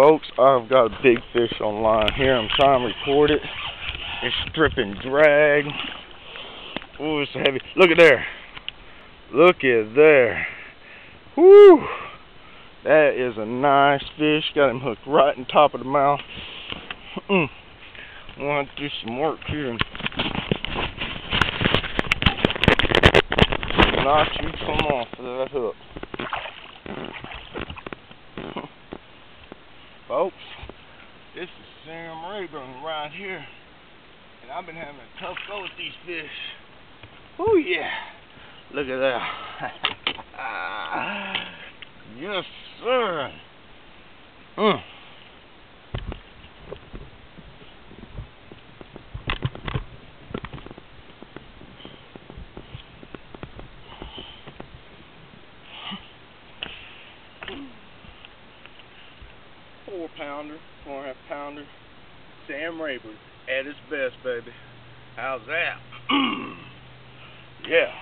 Folks, I've got a big fish on line here. I'm trying to record it. It's stripping drag. Oh, it's heavy. Look at there. Look at there. Whoo! That is a nice fish. Got him hooked right in top of the mouth. Mm. Want to do some work here knock you come off of that hook. Folks, this is Sam Rayburn right here. And I've been having a tough go with these fish. Oh yeah. Look at that. yes, sir. Mm. four pounder, four and a half pounder, Sam Rayburn at his best, baby. How's that? yeah.